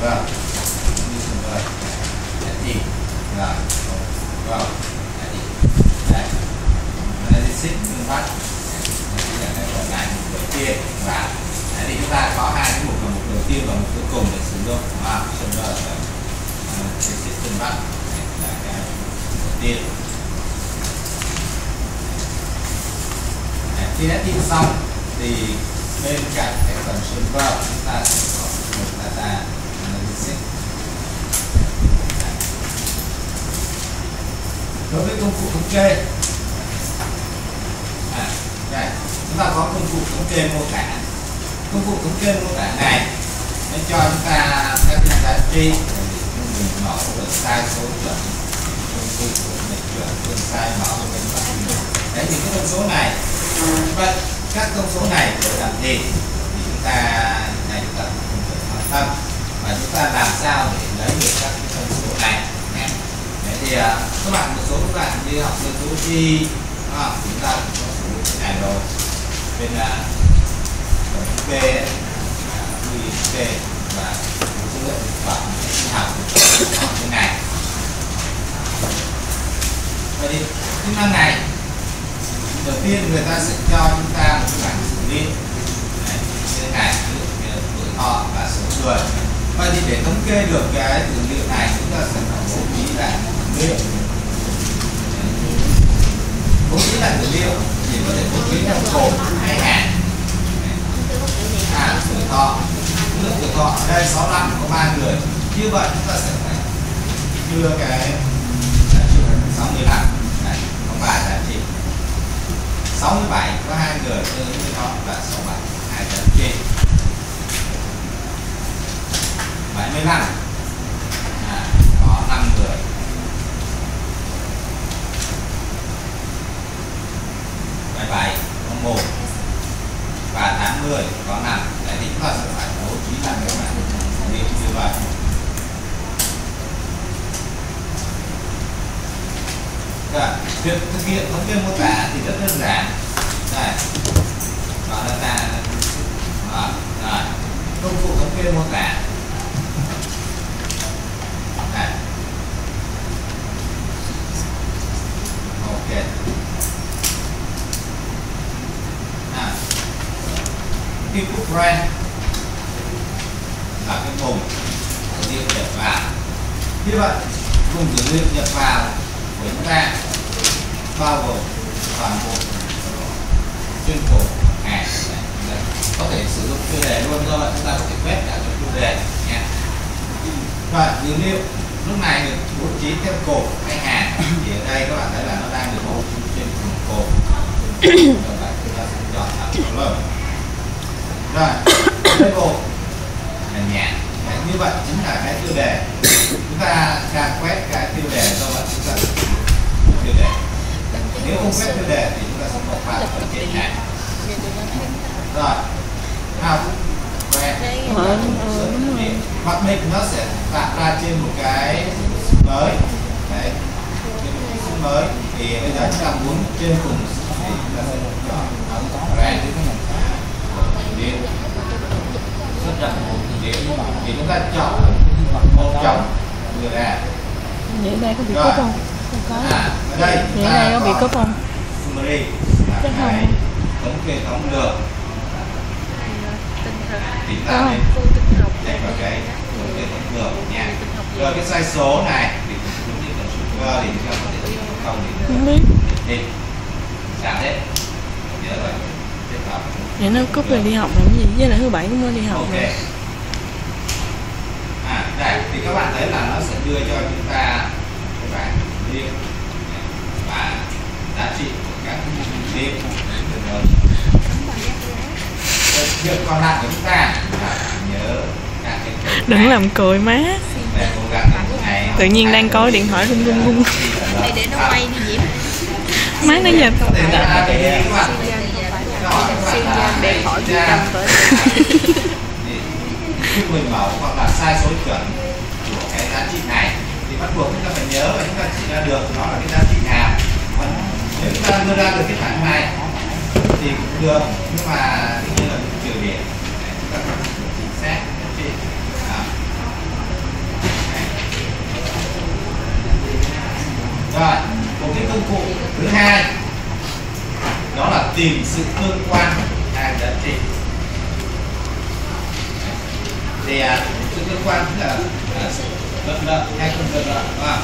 vâng như thường lệ là gì rồi vào là gì đây analysis phương pháp là cái còn lại mục đầu tiên và đấy thì chúng ta có hai cái mục là mục đầu tiên và mục cuối cùng để sử dụng à, server analysis phương bắt là cái mục đầu tiên khi đã tin xong thì bên cạnh cái phần server chúng ta sẽ có một data đối với công cụ thống kê. À, đây chúng ta có công cụ thống kê mô tả. Công cụ thống kê mô tả này nó cho chúng ta các cái giá trị. Mình mẫu được sai số chuẩn. Công cụ của mình chuẩn tương sai mẫu bên phải đấy thì cái thông số này vậy các thông số này để làm gì? Thì chúng ta này chúng ta không phải quan tâm. Và chúng ta làm sao để lấy được các thông số này. Đấy thì các bạn một số các bạn đi học sơ số chi à, chúng ta có sử dụng cái này rồi. Bên là tổng thống kê quy thống kê và số lượng thực phẩm sinh học học cái này. Vậy thì chức năng này đầu tiên người ta sẽ cho chúng ta một cái bảng xử lý Đấy, cái này ví tuổi thọ và số người. Vậy thì để thống kê được cái dữ liệu này chúng ta sẽ phải bố trí lại liệu bố trí lại dữ liệu thì có thể bố trí theo cột hay hạng à tuổi thọ nước tuổi thọ ở đây 65 có ba người như vậy chúng ta sẽ phải đưa cái giá trị 65 này có ba giá trị 67 có hai người tương ứng với nó là 67 hai giá trị 75 à, có 5 người 77 có 1 người có 5 Đấy thì chúng ta sẽ phải bố trí làm cái bảng như như vậy. Rồi, việc thực hiện thống kê mô tả thì rất đơn giản. Đây đó là ta đó, rồi. Công cụ thống kê mô tả đây ok à input brand. Là cái vùng dữ liệu Nhật vào. Như vậy vùng dữ liệu nhập vào của chúng ta bao gồm toàn bộ chuyên cổ hàng có thể sử dụng tiêu đề luôn, do vậy chúng ta có thể quét cả cho tiêu đề nha. Và dữ liệu lúc này được bố trí theo cột hay hàng thì ở đây các bạn thấy là nó đang được bố trí trên cùng cột chúng ta sẽ chọn là column rồi đây cột là nhãn Đấy, như vậy chính là cái tiêu đề. Chúng ta càng quét cái tiêu đề do vậy chúng ta tiêu đề. Nếu không quét tiêu đề thì chúng ta sẽ bỏ qua phần trên này. Rồi how quét. Mặc định nó sẽ tạo ra trên một cái mới. Đấy trên một cái mới. Thì bây giờ chúng ta muốn trên cùng thì chúng ta sẽ chọn ống brand điểm rất là một điểm thì chúng ta chọn một chồng vừa ra Vậy đây có bị cúp không? Không có. à đây. Vậy đây có bị cúp không? summary. Là Chắc không. thống kê tổng chúng ta Không. nên check vào cái thống kê tổng lược nha. Rồi cái sai số này thì giống như phần super thì chúng ta có thể không thì thì giảm hết nhớ rồi. Vậy nó cúp rồi đi học làm gì? Với lại thứ bảy cũng mới đi học ok. rồi. Thì các bạn thấy là nó sẽ đưa cho chúng ta cái bảng điểm và giá trị của các rồi việc còn lại của chúng ta là nhớ các cái Đừng làm cười má. Tự nhiên đang coi điện thoại rung rung rung. Đây để nó quay đi Diễm Má nó giật. ra được, nó là cái giá trị nào nếu chúng ta đưa ra được cái thẳng này, thì cũng được, nhưng mà tuy nhiên là trừ điểm chúng cần chính xác à, rồi, một cái công cụ thứ hai, đó là tìm sự tương quan hai giá trị. Thì à, sự tương quan tức là à, vận động hay không vận động